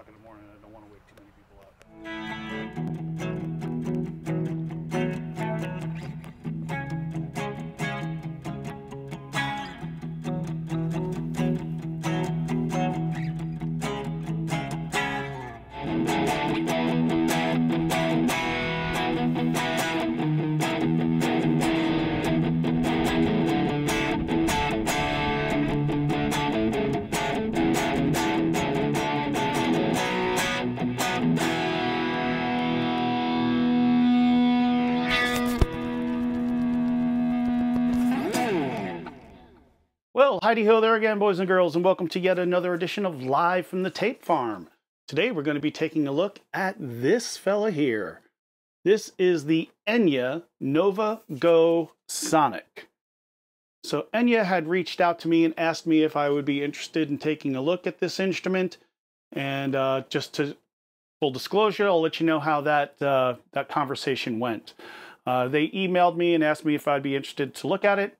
o'clock in the morning. I don't want to wake too many people up. Heidi ho there again, boys and girls, and welcome to yet another edition of Live from the Tape Farm. Today we're going to be taking a look at this fella here. This is the Enya Nova Go Sonic. So Enya had reached out to me and asked me if I would be interested in taking a look at this instrument. And uh, just to full disclosure, I'll let you know how that uh, that conversation went. Uh, they emailed me and asked me if I'd be interested to look at it.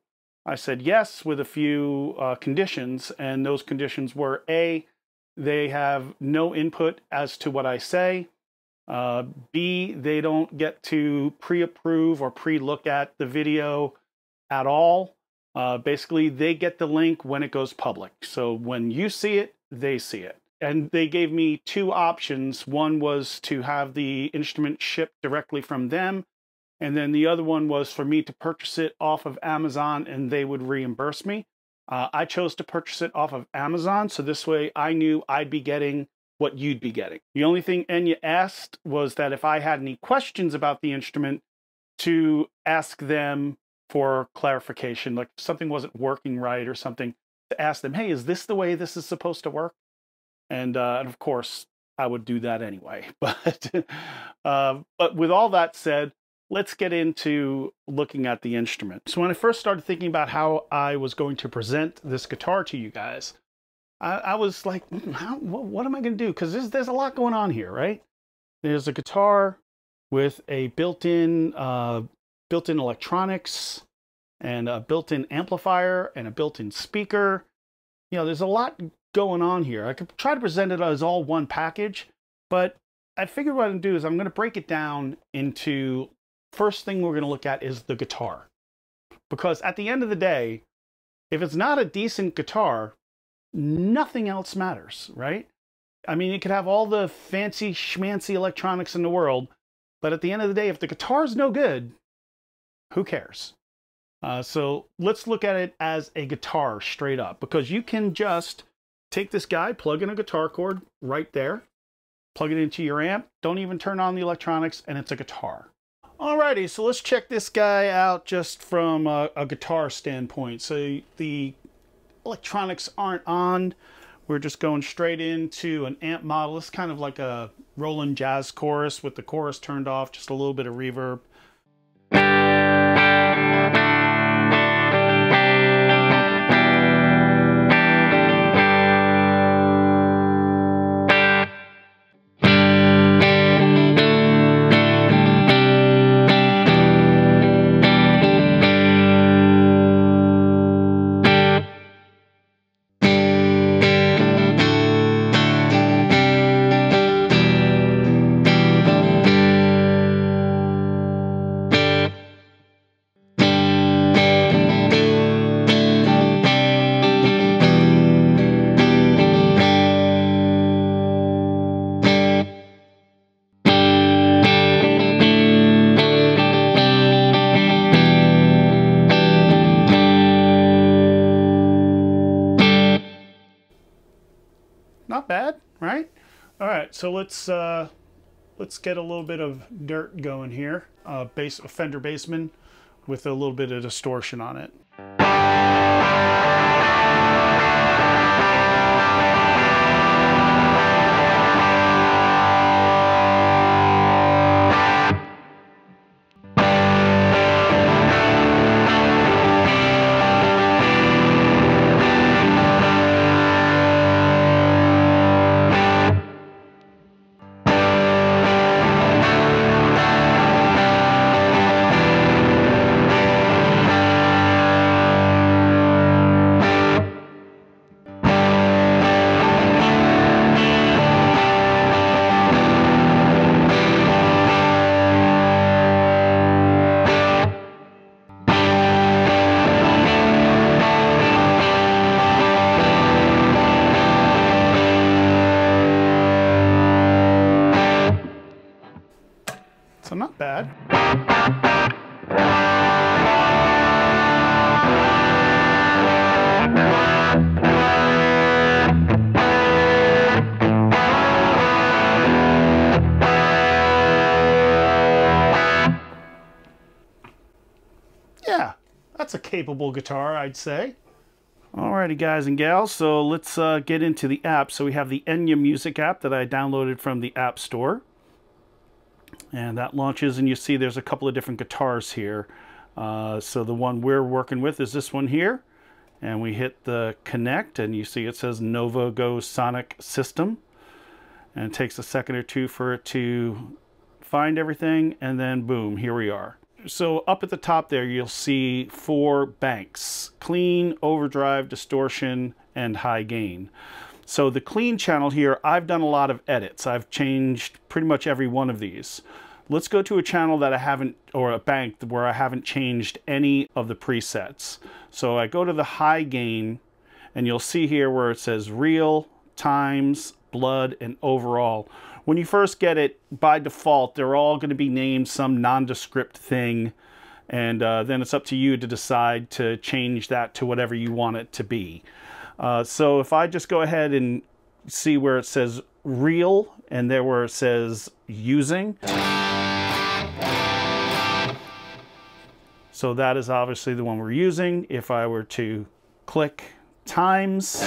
I said yes with a few uh, conditions, and those conditions were A, they have no input as to what I say. Uh, B, they don't get to pre approve or pre look at the video at all. Uh, basically, they get the link when it goes public. So when you see it, they see it. And they gave me two options. One was to have the instrument shipped directly from them and then the other one was for me to purchase it off of Amazon and they would reimburse me. Uh, I chose to purchase it off of Amazon. So this way I knew I'd be getting what you'd be getting. The only thing Enya asked was that if I had any questions about the instrument, to ask them for clarification, like if something wasn't working right or something, to ask them, hey, is this the way this is supposed to work? And, uh, and of course, I would do that anyway. But, uh, but with all that said, let's get into looking at the instrument. So when I first started thinking about how I was going to present this guitar to you guys, I, I was like, hmm, how, what, what, am I going to do? Because there's, there's a lot going on here, right? There's a guitar with a built-in uh, built-in electronics and a built-in amplifier and a built-in speaker. You know, there's a lot going on here. I could try to present it as all one package, but I figured what I'm going to do is I'm going to break it down into first thing we're going to look at is the guitar. Because at the end of the day, if it's not a decent guitar, nothing else matters, right? I mean, it could have all the fancy schmancy electronics in the world, but at the end of the day, if the guitar's no good, who cares? Uh, so let's look at it as a guitar straight up, because you can just take this guy, plug in a guitar cord right there, plug it into your amp, don't even turn on the electronics, and it's a guitar. Alrighty, so let's check this guy out just from a, a, guitar standpoint. So the electronics aren't on. We're just going straight into an amp model. It's kind of like a Roland jazz chorus with the chorus turned off, just a little bit of reverb. So let's uh, let's get a little bit of dirt going here. Uh, bass, a Fender Bassman with a little bit of distortion on it. That's a capable guitar, I'd say. Alrighty guys and gals, so let's uh, get into the app. So we have the Enya Music app that I downloaded from the App Store. And that launches and you see there's a couple of different guitars here. Uh, so the one we're working with is this one here. And we hit the connect and you see it says Nova Go Sonic System. And it takes a second or two for it to find everything and then boom, here we are so up at the top there, you'll see four banks, clean, overdrive, distortion, and high gain. So the clean channel here, I've done a lot of edits. I've changed pretty much every one of these. Let's go to a channel that I haven't, or a bank where I haven't changed any of the presets. So I go to the high gain, and you'll see here where it says real, times, blood, and overall. When you first get it, by default, they're all going to be named some nondescript thing. And uh, then it's up to you to decide to change that to whatever you want it to be. Uh, so if I just go ahead and see where it says real and there where it says using. So that is obviously the one we're using. If I were to click times,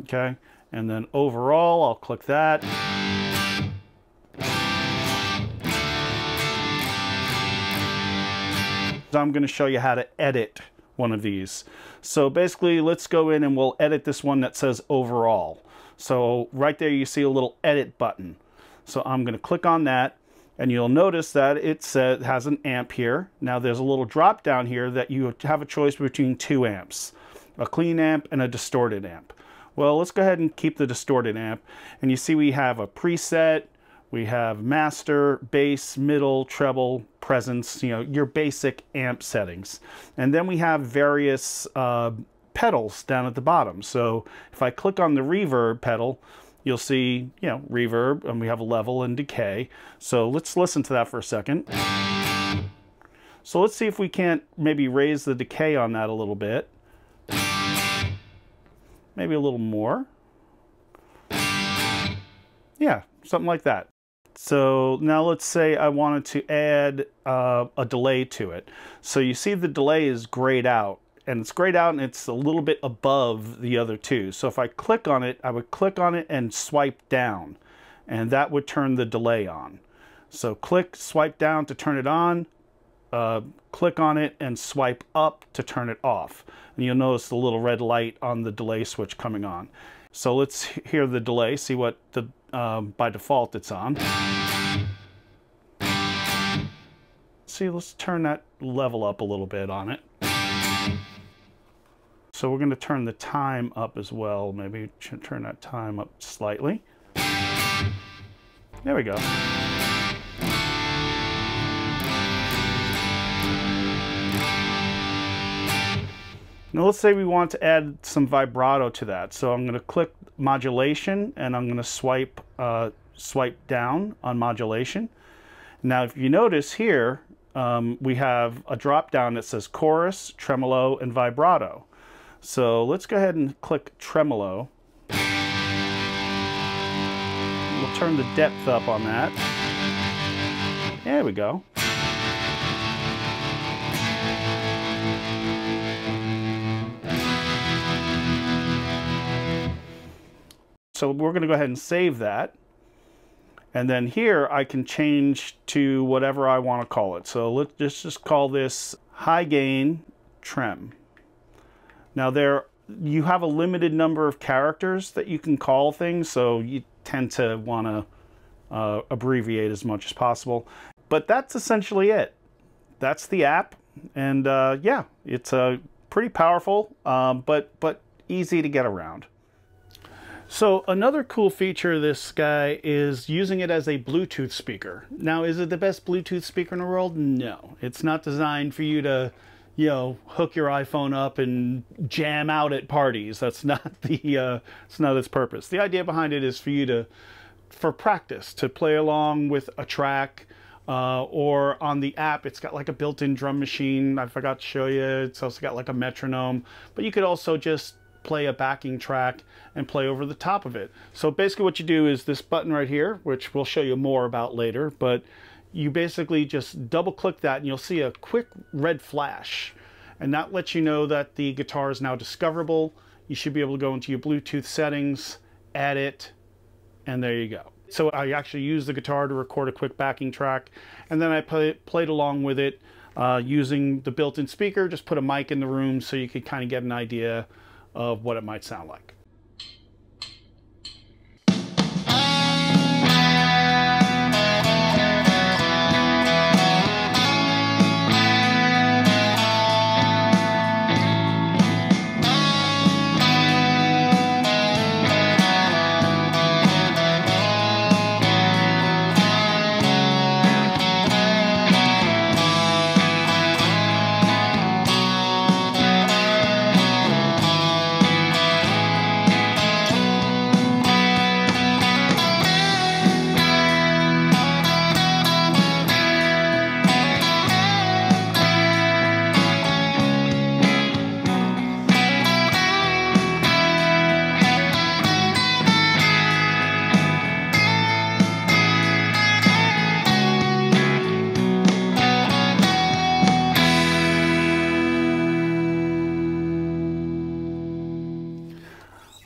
okay, and then overall, I'll click that. I'm going to show you how to edit one of these. So basically, let's go in and we'll edit this one that says overall. So right there, you see a little edit button. So I'm going to click on that and you'll notice that it says, has an amp here. Now there's a little drop down here that you have a choice between two amps, a clean amp and a distorted amp. Well, let's go ahead and keep the distorted amp. And you see we have a preset, we have master, bass, middle, treble, presence, you know, your basic amp settings. And then we have various uh, pedals down at the bottom. So if I click on the reverb pedal, you'll see, you know, reverb, and we have a level and decay. So let's listen to that for a second. So let's see if we can't maybe raise the decay on that a little bit maybe a little more. Yeah, something like that. So now let's say I wanted to add uh, a delay to it. So you see the delay is grayed out and it's grayed out and it's a little bit above the other two. So if I click on it, I would click on it and swipe down and that would turn the delay on. So click, swipe down to turn it on, uh, click on it and swipe up to turn it off. And you'll notice the little red light on the delay switch coming on. So let's hear the delay, see what the um, by default it's on. See, let's turn that level up a little bit on it. So we're going to turn the time up as well. Maybe turn that time up slightly. There we go. Now let's say we want to add some vibrato to that. So I'm going to click modulation and I'm going to swipe, uh, swipe down on modulation. Now if you notice here, um, we have a drop down that says chorus, tremolo, and vibrato. So let's go ahead and click tremolo. We'll turn the depth up on that. There we go. So we're going to go ahead and save that. And then here I can change to whatever I want to call it. So let's just, call this high gain trim. Now there you have a limited number of characters that you can call things, so you tend to want to uh, abbreviate as much as possible. But that's essentially it. That's the app, and uh, yeah, it's uh, pretty powerful, um, but but easy to get around. So another cool feature of this guy is using it as a Bluetooth speaker. Now, is it the best Bluetooth speaker in the world? No. It's not designed for you to, you know, hook your iPhone up and jam out at parties. That's not the, uh, it's not its purpose. The idea behind it is for you to, for practice, to play along with a track, uh, or on the app, it's got like a built-in drum machine. I forgot to show you. It's also got like a metronome, but you could also just play a backing track and play over the top of it. So basically what you do is this button right here, which we'll show you more about later, but you basically just double click that and you'll see a quick red flash. and that lets you know that the guitar is now discoverable. You should be able to go into your Bluetooth settings, add it, and there you go. So I actually used the guitar to record a quick backing track, and then I play, played along with it uh, using the built-in speaker. Just put a mic in the room so you could kind of get an idea of what it might sound like.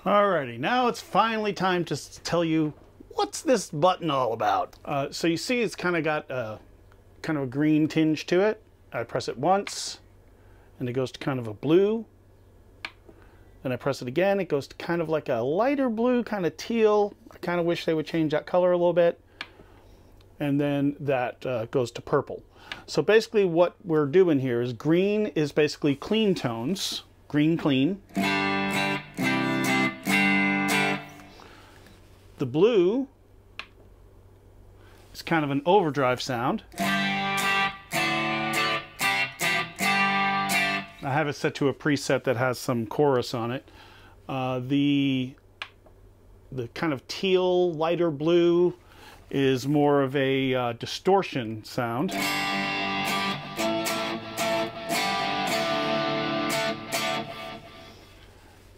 Alrighty, now it's finally time to tell you what's this button all about. Uh, so you see it's kind of got a kind of a green tinge to it. I press it once and it goes to kind of a blue. Then I press it again, it goes to kind of like a lighter blue, kind of teal. I kind of wish they would change that color a little bit. And then that uh, goes to purple. So basically what we're doing here is green is basically clean tones, green clean. The blue is kind of an overdrive sound. I have it set to a preset that has some chorus on it. Uh, the the kind of teal, lighter blue is more of a uh, distortion sound.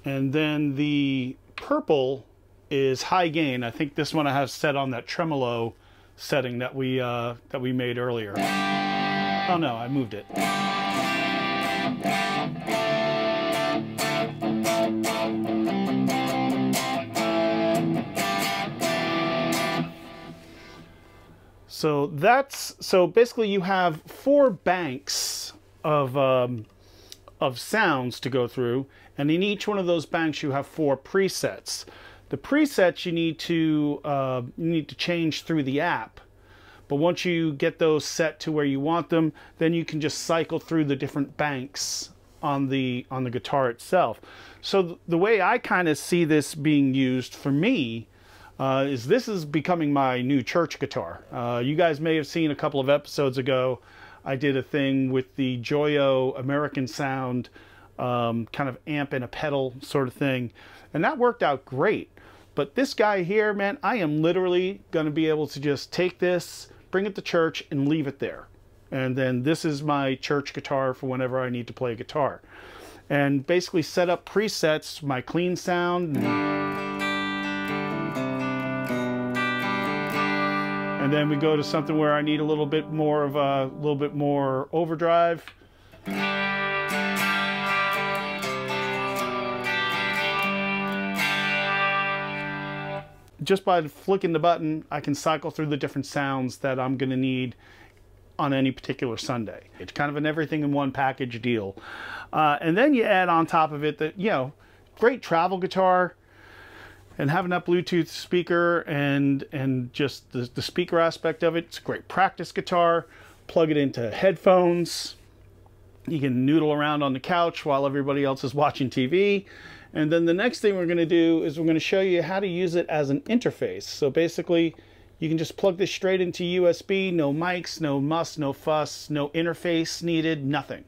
And then the purple is high gain. I think this one I have set on that tremolo setting that we uh, that we made earlier. Oh no, I moved it. So that's so basically you have four banks of um, of sounds to go through, and in each one of those banks you have four presets. The presets you need to uh, you need to change through the app. But once you get those set to where you want them, then you can just cycle through the different banks on the on the guitar itself. So th the way I kind of see this being used for me uh, is this is becoming my new church guitar. Uh, you guys may have seen a couple of episodes ago. I did a thing with the Joyo American Sound um, kind of amp and a pedal sort of thing, and that worked out great. But this guy here, man, I am literally going to be able to just take this, bring it to church, and leave it there. And then this is my church guitar for whenever I need to play guitar. And basically set up presets, my clean sound. And then we go to something where I need a little bit more of a little bit more overdrive. Just by flicking the button, I can cycle through the different sounds that I'm going to need on any particular Sunday. It's kind of an everything in one package deal. Uh, and then you add on top of it that, you know, great travel guitar and having that Bluetooth speaker and and just the, the speaker aspect of it. It's a great practice guitar. Plug it into headphones. You can noodle around on the couch while everybody else is watching TV. And then the next thing we're going to do is we're going to show you how to use it as an interface. So basically, you can just plug this straight into USB, no mics, no muss, no fuss, no interface needed, nothing.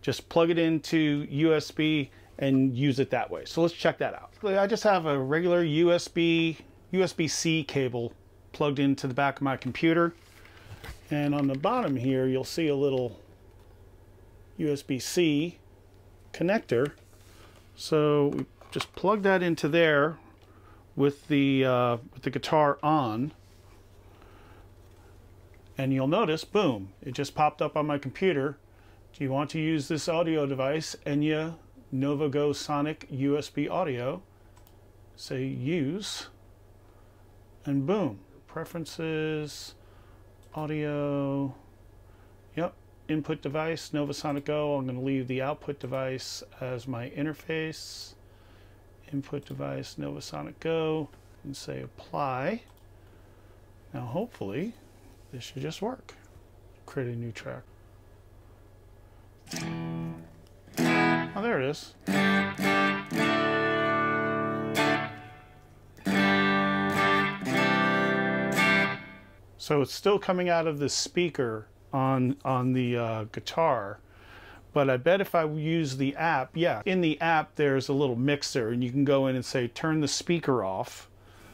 Just plug it into USB and use it that way. So let's check that out. I just have a regular USB, USB-C cable plugged into the back of my computer. And on the bottom here, you'll see a little USB-C connector so we just plug that into there with the, uh, with the guitar on. And you'll notice, boom, it just popped up on my computer Do you want to use this audio device, Enya NovaGo Sonic USB audio? Say use, and boom, preferences, audio, input device, Novasonic Go. I'm going to leave the output device as my interface. Input device, Novasonic Go, and say apply. Now hopefully this should just work. Create a new track. Oh, there it is. So it's still coming out of the speaker on on the uh, guitar. But I bet if I use the app, yeah, in the app there's a little mixer and you can go in and say turn the speaker off.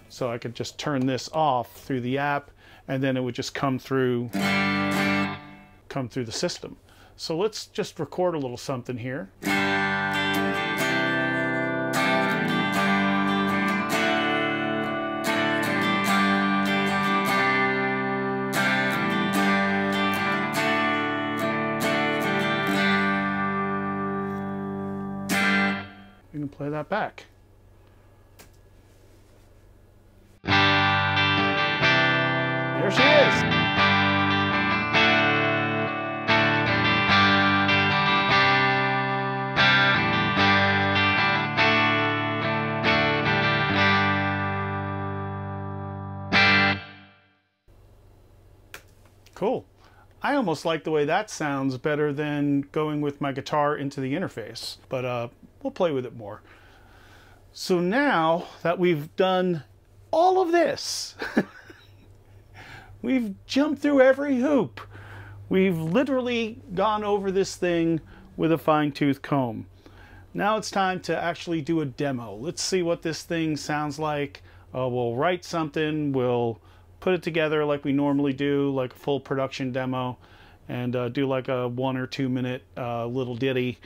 So I could just turn this off through the app and then it would just come through come through the system. So let's just record a little something here. Play that back. There she is. Cool. I almost like the way that sounds better than going with my guitar into the interface, but uh, we'll play with it more. So now that we've done all of this, we've jumped through every hoop. We've literally gone over this thing with a fine tooth comb. Now it's time to actually do a demo. Let's see what this thing sounds like. Uh, we'll write something, we'll put it together like we normally do, like a full production demo, and uh, do like a one or two minute uh, little ditty,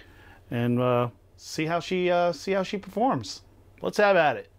and uh, see how she uh, see how she performs. Let's have at it.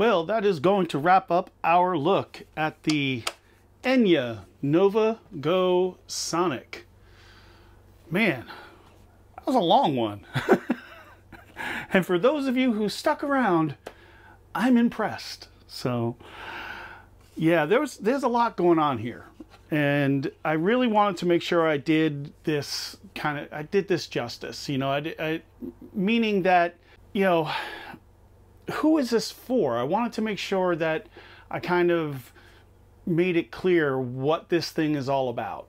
Well, that is going to wrap up our look at the Enya Nova Go Sonic. Man, that was a long one. and for those of you who stuck around, I'm impressed. So, yeah, there's there's a lot going on here. and I really wanted to make sure I did this kind of I did this justice. You know, I, I meaning that you know who is this for? I wanted to make sure that I kind of made it clear what this thing is all about.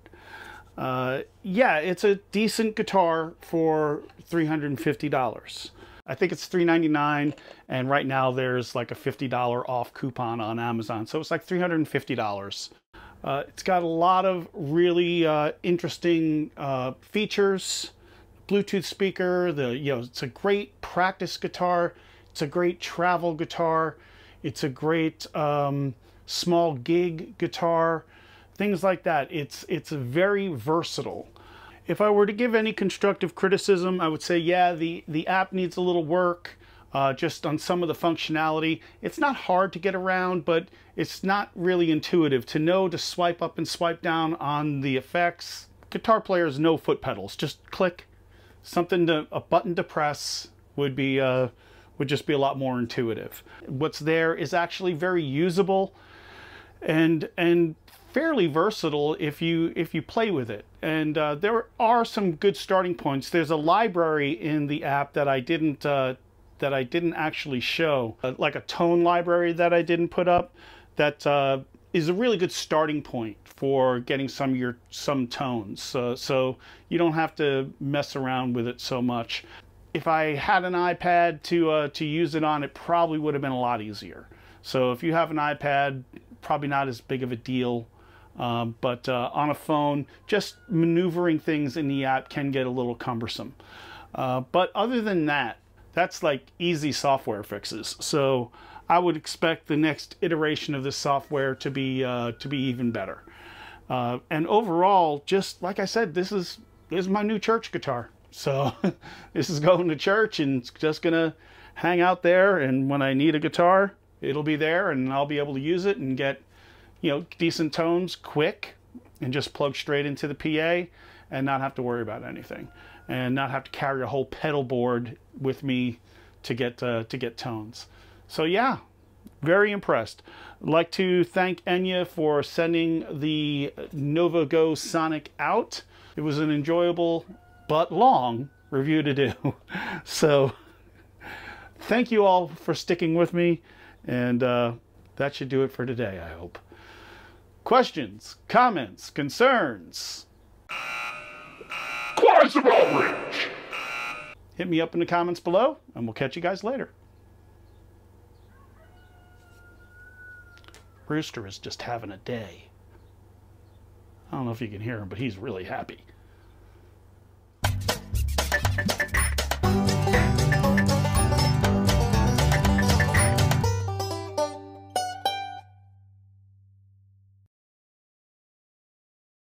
Uh, yeah, it's a decent guitar for $350. I think it's 399 and right now there's like a $50 off coupon on Amazon. So it's like $350. Uh, it's got a lot of really uh, interesting uh, features. Bluetooth speaker, the you know, it's a great practice guitar. It's a great travel guitar. It's a great um, small gig guitar, things like that. It's, it's very versatile. If I were to give any constructive criticism, I would say, yeah, the, the app needs a little work. Uh, just on some of the functionality. It's not hard to get around, but it's not really intuitive to know to swipe up and swipe down on the effects. Guitar players know foot pedals. Just click something to a button to press would be uh, would just be a lot more intuitive. What's there is actually very usable and and fairly versatile if you if you play with it. And uh, there are some good starting points. There's a library in the app that I didn't uh, that I didn't actually show, uh, like a tone library that I didn't put up. That uh, is a really good starting point for getting some your some tones. so you don't have to mess around with it so much if I had an iPad to uh, to use it on, it probably would have been a lot easier. So if you have an iPad, probably not as big of a deal. Um, but uh, on a phone, just maneuvering things in the app can get a little cumbersome. Uh, but other than that, that's like easy software fixes. So I would expect the next iteration of this software to be uh, to be even better. Uh, and overall, just like I said, this is this is my new church guitar. So this is going to church and it's just going to hang out there. And when I need a guitar, it'll be there and I'll be able to use it and get, you know, decent tones quick and just plug straight into the PA and not have to worry about anything and not have to carry a whole pedal board with me to get uh, to get tones. So yeah, very impressed. I'd like to thank Enya for sending the Nova Go Sonic out. It was an enjoyable but long review to do. So thank you all for sticking with me, and uh, that should do it for today, I hope. Questions, comments, concerns? Cries of outrage! Hit me up in the comments below, and we'll catch you guys later. Rooster is just having a day. I don't know if you can hear him, but he's really happy.